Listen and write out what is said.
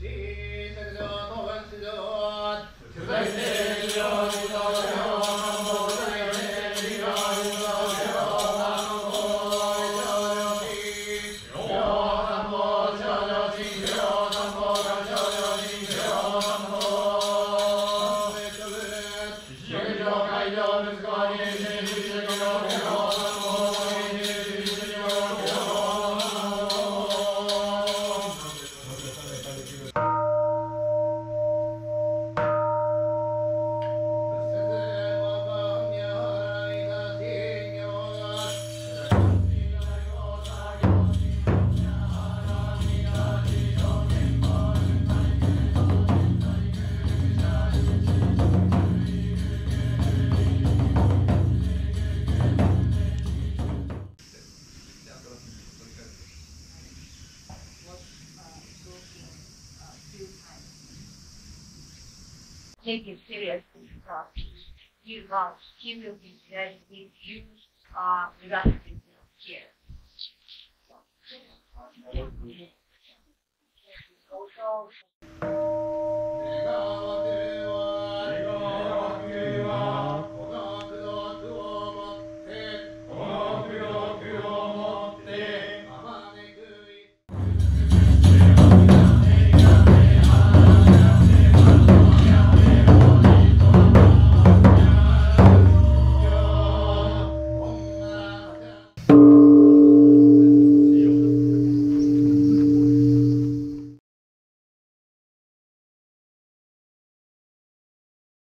take it seriously because want him to be there with you uh, without here. Also,